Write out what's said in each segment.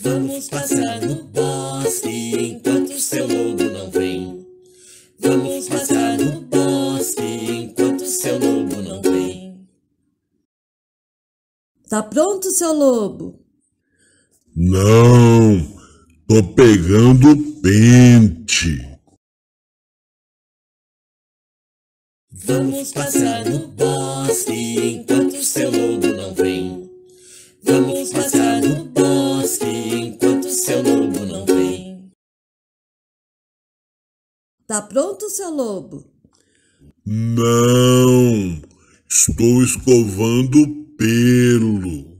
Vamos passar no bosque enquanto seu lobo não vem. Vamos passar no bosque enquanto seu lobo não vem. Tá pronto, seu lobo? Não, tô pegando pente. Vamos passar no bosque enquanto seu lobo não vem. Vamos passar Tá pronto, seu lobo? Não, estou escovando pelo.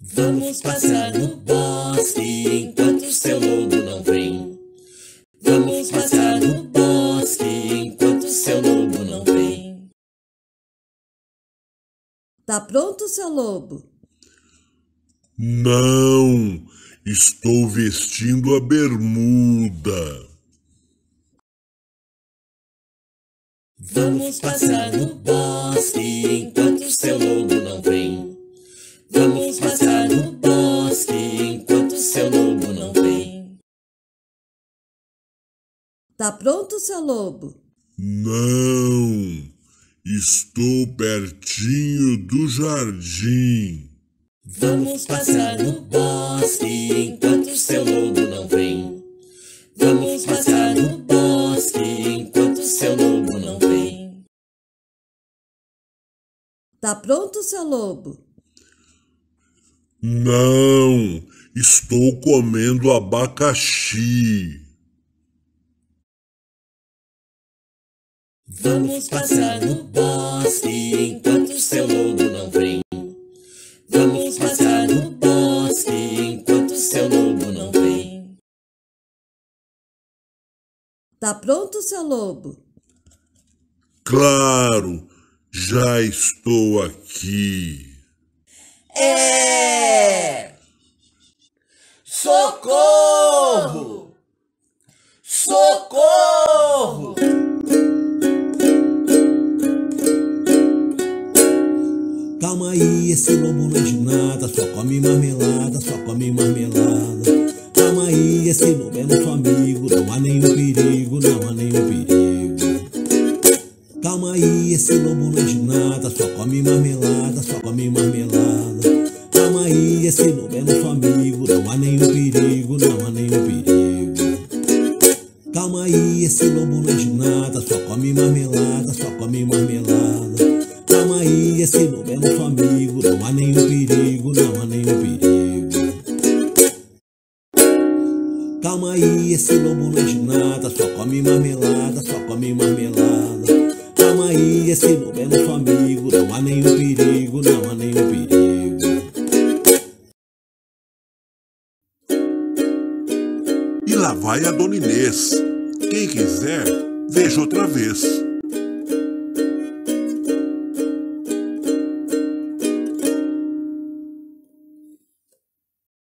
Vamos passar no bosque enquanto seu lobo não vem. Vamos passar no bosque enquanto seu lobo não vem. Tá pronto, seu lobo? Não, estou vestindo a bermuda. Vamos passar no bosque enquanto seu lobo não vem. Vamos passar no bosque enquanto seu lobo não vem. Tá pronto, seu lobo? Não, estou pertinho do jardim. Vamos passar no bosque enquanto seu lobo não vem. Vamos passar no bosque enquanto seu lobo não vem. Tá pronto, seu lobo? Não, estou comendo abacaxi. Vamos passar no bosque enquanto seu lobo não vem. Tá pronto, seu lobo? Claro, já estou aqui. É! Socorro! Socorro! Calma aí, esse lobo não é de nada, só come marmelada, só come marmelada. Calma aí, esse lobo é nosso amigo, não há nenhum perigo, não há nenhum perigo. Calma aí, esse lobo não é de nada, só come marmelada, só come marmelada. Calma aí, esse lobo é nosso amigo, não há nenhum perigo, não há nenhum perigo. Calma aí, esse lobo não é de nada, só come marmelada, só come marmelada. Calma aí, esse lobo é nosso amigo, não há nenhum perigo, não há nenhum perigo. Calma aí, esse lobo não é de nada, só come marmelada, só come marmelada. Calma aí, esse lobo é nosso amigo, não há nenhum perigo, não há nenhum perigo. E lá vai a Dona Inês. Quem quiser, veja outra vez.